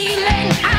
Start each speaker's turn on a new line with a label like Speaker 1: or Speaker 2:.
Speaker 1: feeling.